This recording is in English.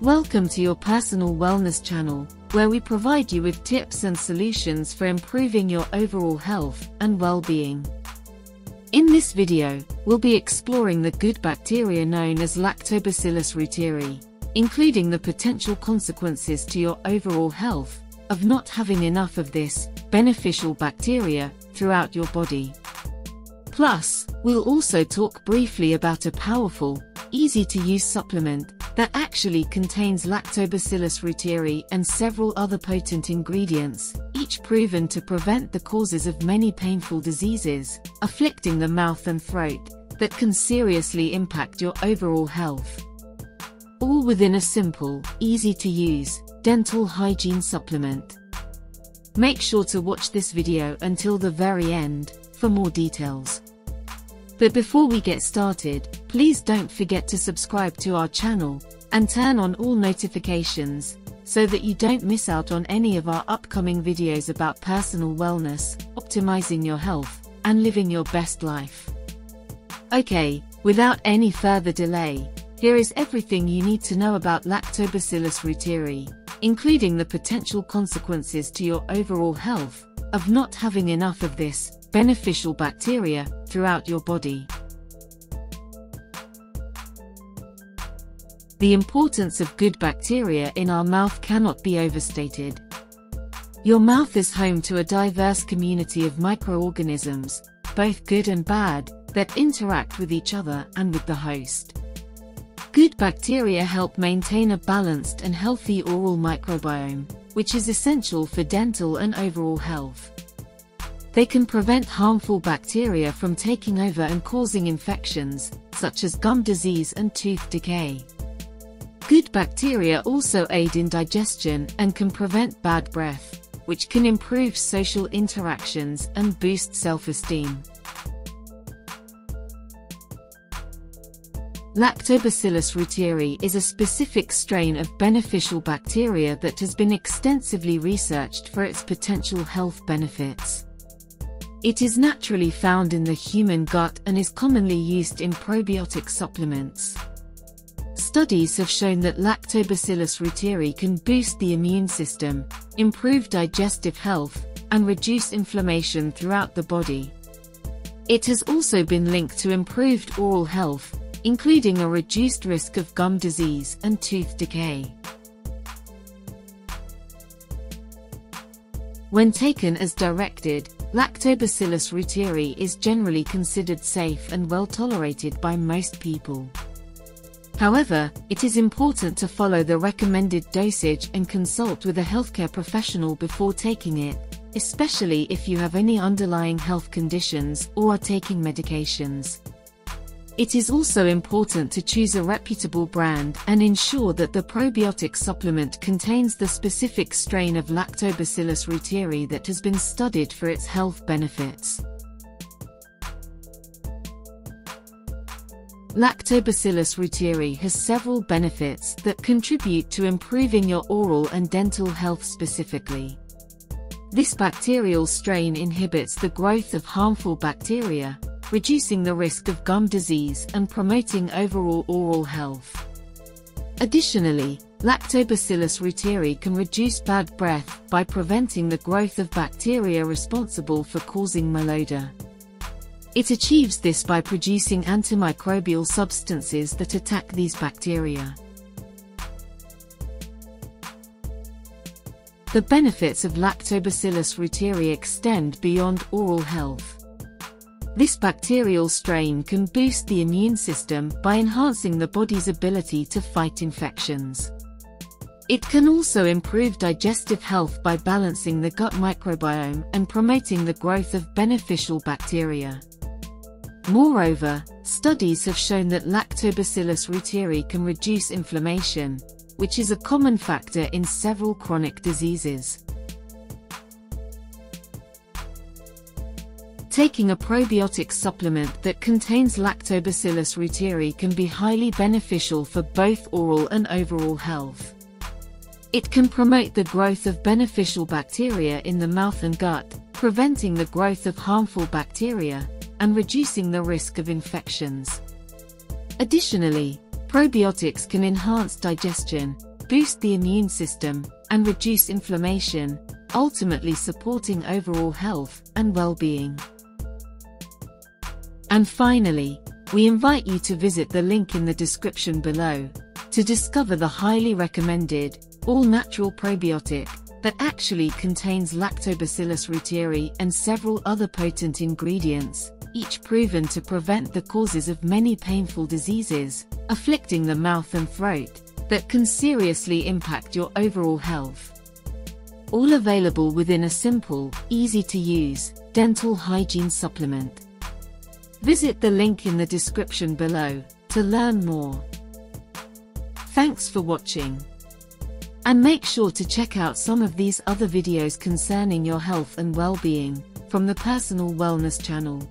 Welcome to your personal wellness channel, where we provide you with tips and solutions for improving your overall health and well-being. In this video, we'll be exploring the good bacteria known as Lactobacillus reuteri, including the potential consequences to your overall health of not having enough of this beneficial bacteria throughout your body. Plus, we'll also talk briefly about a powerful, easy-to-use supplement that actually contains Lactobacillus reuteri and several other potent ingredients, each proven to prevent the causes of many painful diseases afflicting the mouth and throat that can seriously impact your overall health. All within a simple, easy-to-use, dental hygiene supplement. Make sure to watch this video until the very end for more details. But before we get started, please don't forget to subscribe to our channel and turn on all notifications so that you don't miss out on any of our upcoming videos about personal wellness, optimizing your health, and living your best life. Okay, without any further delay, here is everything you need to know about Lactobacillus reuteri, including the potential consequences to your overall health of not having enough of this beneficial bacteria throughout your body. The importance of good bacteria in our mouth cannot be overstated. Your mouth is home to a diverse community of microorganisms, both good and bad, that interact with each other and with the host. Good bacteria help maintain a balanced and healthy oral microbiome, which is essential for dental and overall health. They can prevent harmful bacteria from taking over and causing infections, such as gum disease and tooth decay. Good bacteria also aid in digestion and can prevent bad breath, which can improve social interactions and boost self-esteem. Lactobacillus reuteri is a specific strain of beneficial bacteria that has been extensively researched for its potential health benefits. It is naturally found in the human gut and is commonly used in probiotic supplements. Studies have shown that Lactobacillus reuteri can boost the immune system, improve digestive health, and reduce inflammation throughout the body. It has also been linked to improved oral health, including a reduced risk of gum disease and tooth decay. When taken as directed, Lactobacillus reuteri is generally considered safe and well tolerated by most people. However, it is important to follow the recommended dosage and consult with a healthcare professional before taking it, especially if you have any underlying health conditions or are taking medications. It is also important to choose a reputable brand and ensure that the probiotic supplement contains the specific strain of Lactobacillus reuteri that has been studied for its health benefits. Lactobacillus reuteri has several benefits that contribute to improving your oral and dental health specifically. This bacterial strain inhibits the growth of harmful bacteria, reducing the risk of gum disease and promoting overall oral health. Additionally, Lactobacillus reuteri can reduce bad breath by preventing the growth of bacteria responsible for causing malodor. It achieves this by producing antimicrobial substances that attack these bacteria. The benefits of Lactobacillus reuteri extend beyond oral health. This bacterial strain can boost the immune system by enhancing the body's ability to fight infections. It can also improve digestive health by balancing the gut microbiome and promoting the growth of beneficial bacteria. Moreover, studies have shown that Lactobacillus reuteri can reduce inflammation, which is a common factor in several chronic diseases. Taking a probiotic supplement that contains Lactobacillus reuteri can be highly beneficial for both oral and overall health. It can promote the growth of beneficial bacteria in the mouth and gut, preventing the growth of harmful bacteria, and reducing the risk of infections. Additionally, probiotics can enhance digestion, boost the immune system, and reduce inflammation, ultimately supporting overall health and well-being. And finally, we invite you to visit the link in the description below to discover the highly recommended, all-natural probiotic that actually contains Lactobacillus reuteri and several other potent ingredients, each proven to prevent the causes of many painful diseases, afflicting the mouth and throat, that can seriously impact your overall health. All available within a simple, easy-to-use, dental hygiene supplement. Visit the link in the description below to learn more. Thanks for watching. And make sure to check out some of these other videos concerning your health and well-being from the Personal Wellness channel.